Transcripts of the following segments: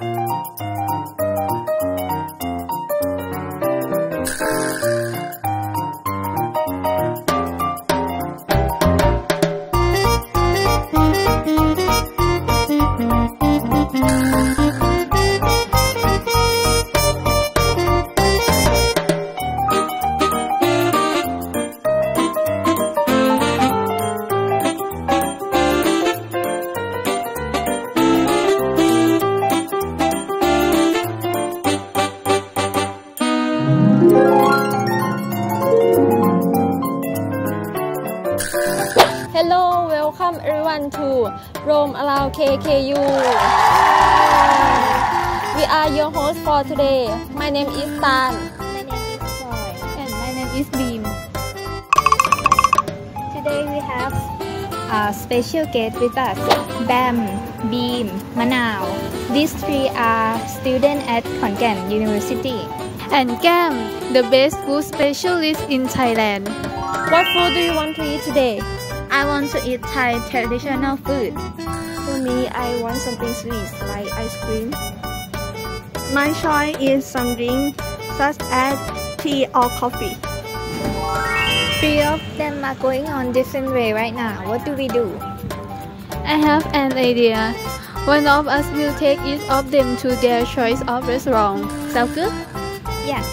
Hello, are your host for today. My name is Tan. My name is Joy. And my name is Beam. Today we have a special guest with us, Bam, Beam, Manao. These three are students at Khon Kaen University. and Gam, the best food specialist in Thailand. What food do you want to eat today? I want to eat Thai traditional food. For me, I want something sweet like ice cream. My choice is some drink such as tea or coffee. Three of them are going on different way right now. What do we do? I have an idea. One of us will take each of them to their choice of restaurant. Sound good? Yes.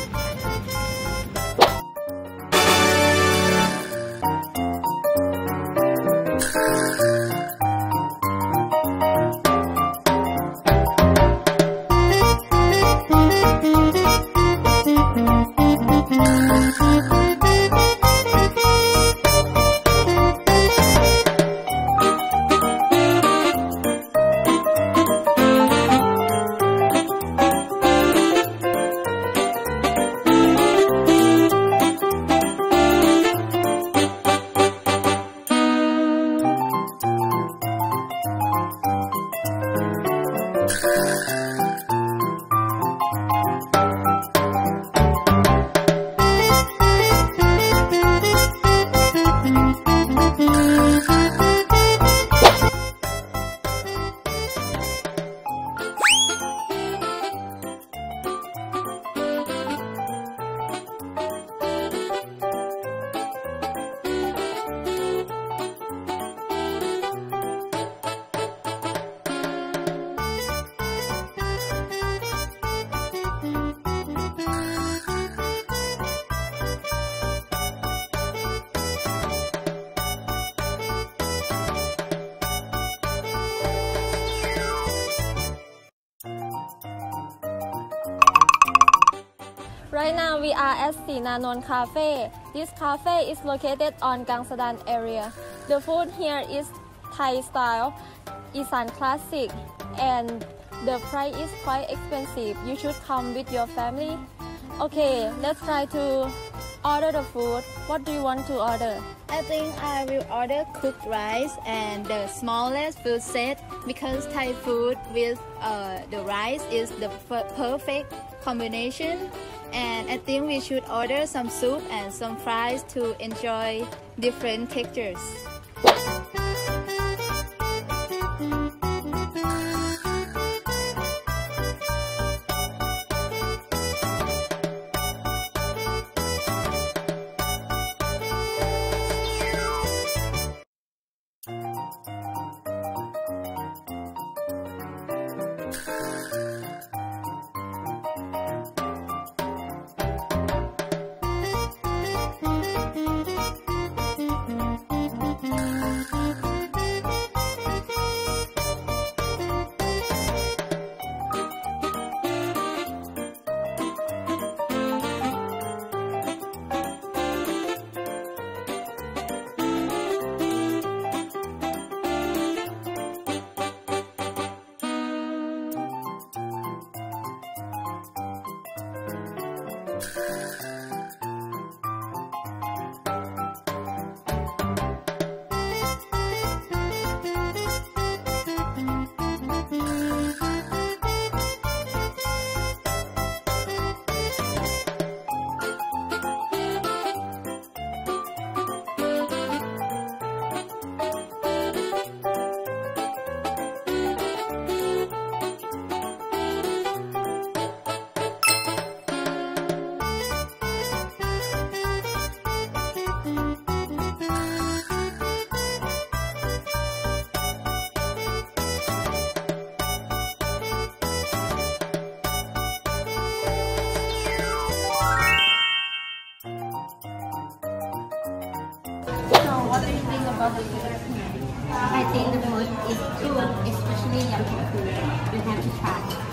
Right now we are at Sinanon Cafe. This cafe is located on Gangsadan area. The food here is Thai style, Isan classic, and the price is quite expensive. You should come with your family. Okay, let's try to order the food. What do you want to order? I think I will order cooked rice and the smallest food set because Thai food with uh, the rice is the perfect combination. And I think we should order some soup and some fries to enjoy different textures. I think the food is good, especially yummy food. You have to try.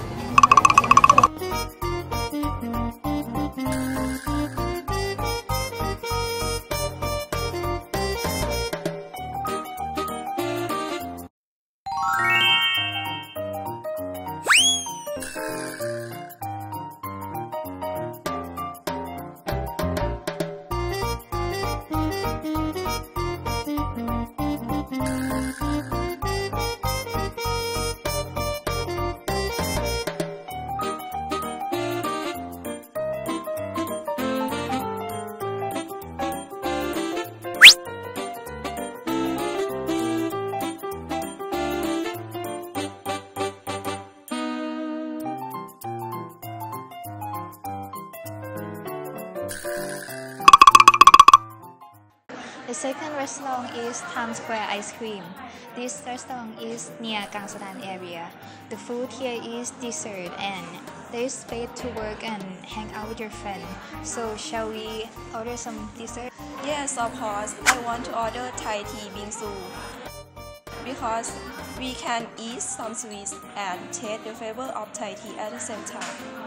The second restaurant is Times Square Ice Cream. This restaurant is near Gangsadan area. The food here is dessert and there is space to work and hang out with your friend. So shall we order some dessert? Yes, of course. I want to order Thai tea bingsu because we can eat some sweets and taste the flavor of Thai tea at the same time.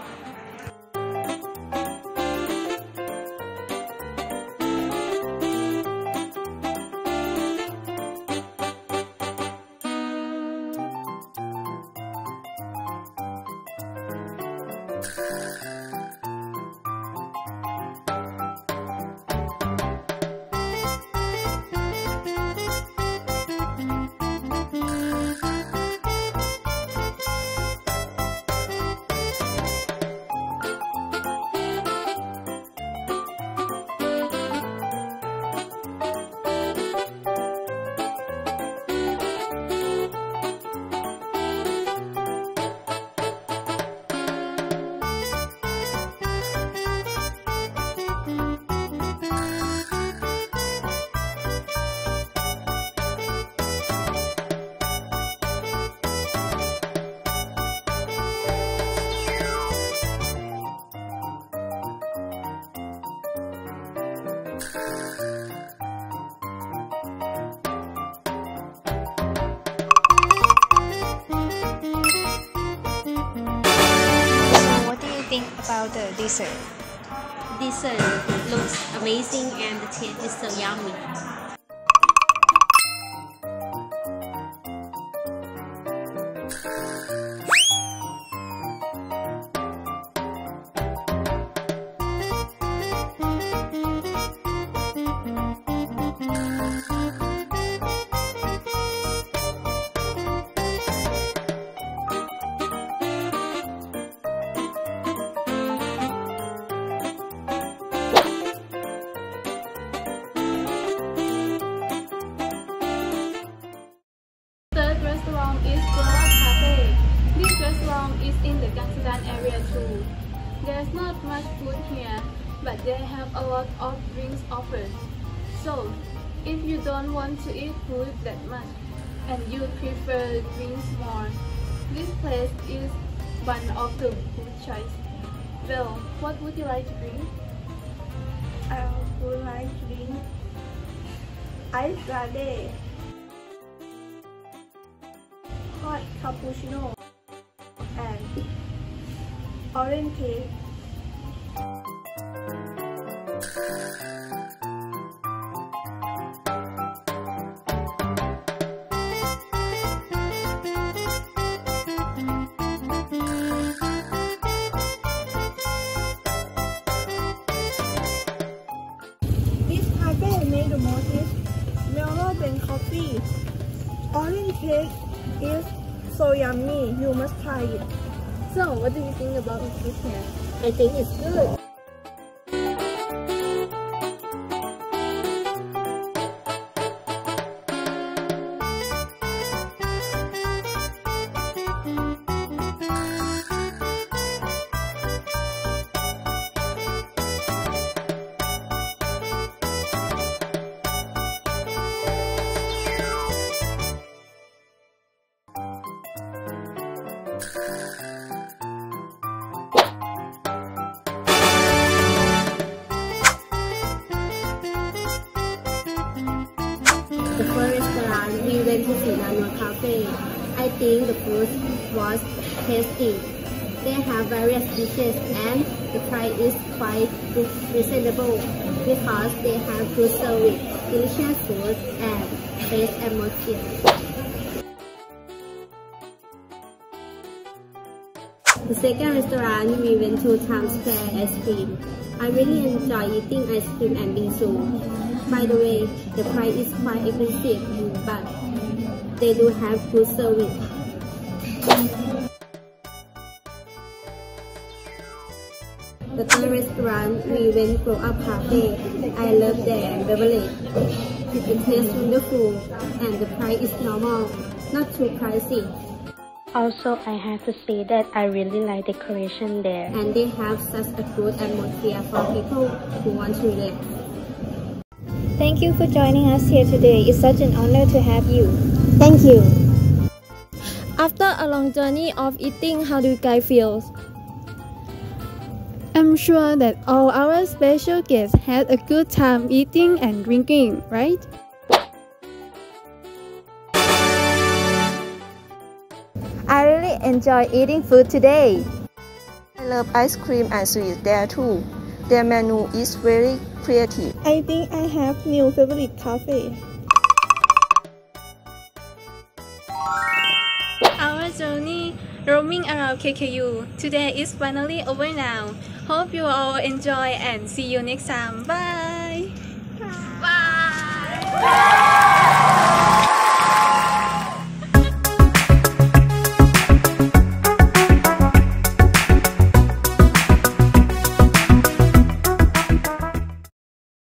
Do you the dessert? Dessert looks amazing and the taste is so yummy. If you don't want to eat food that much and you prefer drinks more, this place is one of the good choice. Well, what would you like to drink? I would like to drink ice latte, hot cappuccino, and orange cake. Coffee. Orange cake is so yummy. You must try it. So, what do you think about this here? I think it's good. Nanon Cafe. I think the food was tasty. They have various dishes and the price is quite reasonable because they have good service, delicious food and best atmosphere. The second restaurant we went to Times Square Ice Cream. I really enjoy eating ice cream and bingsu. By the way, the price is quite expensive, but they do have good service. The third restaurant we went for a cafe. I love their beverage. It tastes wonderful and the price is normal, not too pricey. Also, I have to say that I really like decoration there. And they have such a good atmosphere for people who want to relax. Thank you for joining us here today. It's such an honor to have you. Thank you. After a long journey of eating, how do you guys feel? I'm sure that all our special guests had a good time eating and drinking, right? I really enjoy eating food today. I love ice cream and sweets there too. Their menu is very creative. I think I have new favorite cafe. journey roaming around KKU. Today is finally over now. Hope you all enjoy and see you next time. Bye! Bye! Bye.